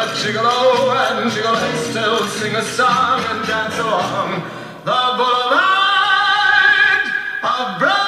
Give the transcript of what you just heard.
But gigolo and gigolette still sing a song and dance along the boulevard of Broadway.